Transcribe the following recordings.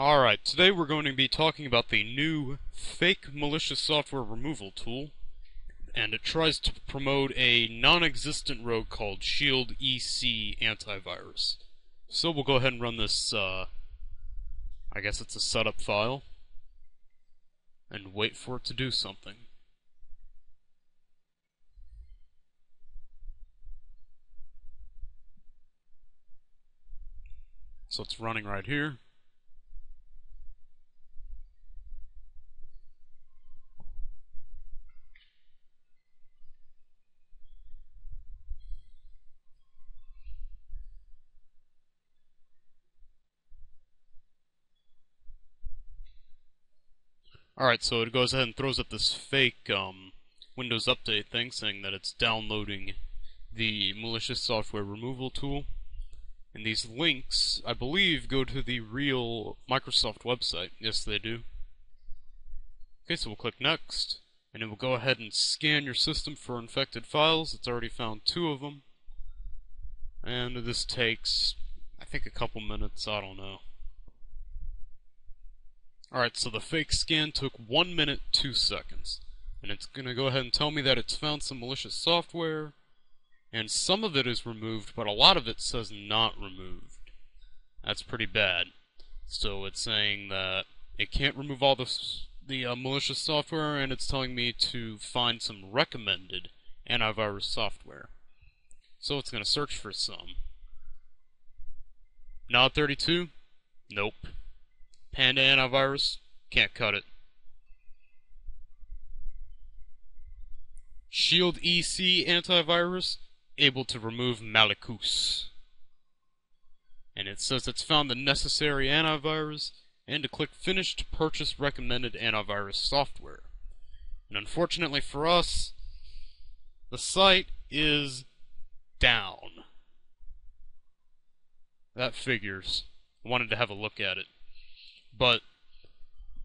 Alright, today we're going to be talking about the new fake malicious software removal tool, and it tries to promote a non-existent rogue called Shield EC antivirus. So we'll go ahead and run this, uh, I guess it's a setup file, and wait for it to do something. So it's running right here. Alright, so it goes ahead and throws up this fake um, Windows Update thing saying that it's downloading the malicious software removal tool. And these links, I believe, go to the real Microsoft website. Yes, they do. Okay, so we'll click Next, and it will go ahead and scan your system for infected files. It's already found two of them. And this takes, I think, a couple minutes, I don't know. Alright, so the fake scan took 1 minute 2 seconds. And it's going to go ahead and tell me that it's found some malicious software, and some of it is removed, but a lot of it says not removed. That's pretty bad. So it's saying that it can't remove all the, the uh, malicious software, and it's telling me to find some recommended antivirus software. So it's going to search for some. NOD32? Nope. Panda antivirus, can't cut it. Shield EC antivirus, able to remove Malicus. And it says it's found the necessary antivirus, and to click Finish to purchase recommended antivirus software. And unfortunately for us, the site is down. That figures. I wanted to have a look at it. But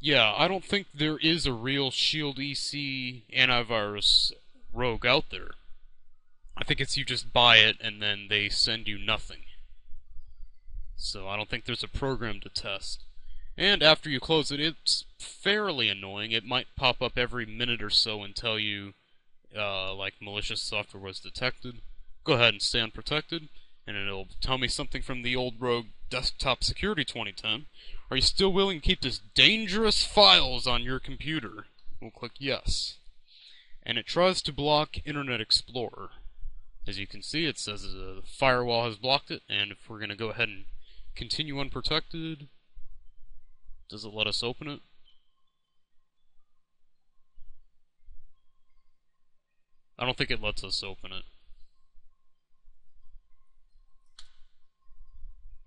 yeah, I don't think there is a real Shield EC antivirus rogue out there. I think it's you just buy it and then they send you nothing. So I don't think there's a program to test. And after you close it, it's fairly annoying. It might pop up every minute or so and tell you, uh, like, malicious software was detected. Go ahead and stay unprotected, and it'll tell me something from the old rogue Desktop Security 2010, are you still willing to keep this dangerous files on your computer? We'll click yes. And it tries to block Internet Explorer. As you can see, it says the firewall has blocked it, and if we're going to go ahead and continue unprotected, does it let us open it? I don't think it lets us open it.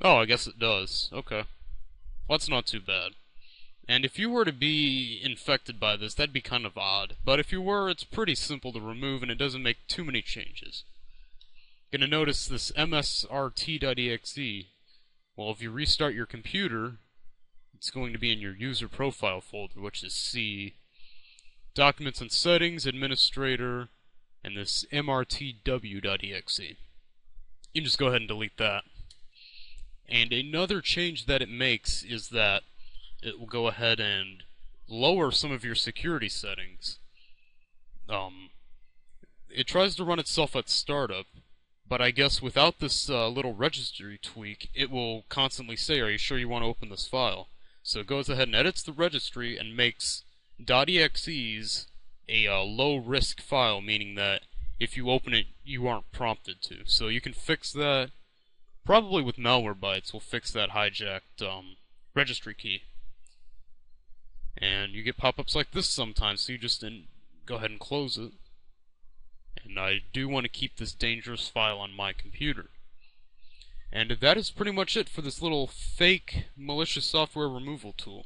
Oh, I guess it does. Okay. Well, that's not too bad. And if you were to be infected by this, that'd be kind of odd. But if you were, it's pretty simple to remove and it doesn't make too many changes. You're Gonna notice this msrt.exe. Well, if you restart your computer, it's going to be in your user profile folder, which is C. Documents and Settings, Administrator, and this mrtw.exe. You can just go ahead and delete that. And another change that it makes is that it will go ahead and lower some of your security settings. Um, it tries to run itself at startup, but I guess without this uh, little registry tweak, it will constantly say, are you sure you want to open this file? So it goes ahead and edits the registry and makes .exes a uh, low-risk file, meaning that if you open it, you aren't prompted to. So you can fix that Probably with Malwarebytes, we'll fix that hijacked um, registry key. And you get pop-ups like this sometimes, so you just go ahead and close it. And I do want to keep this dangerous file on my computer. And that is pretty much it for this little fake malicious software removal tool.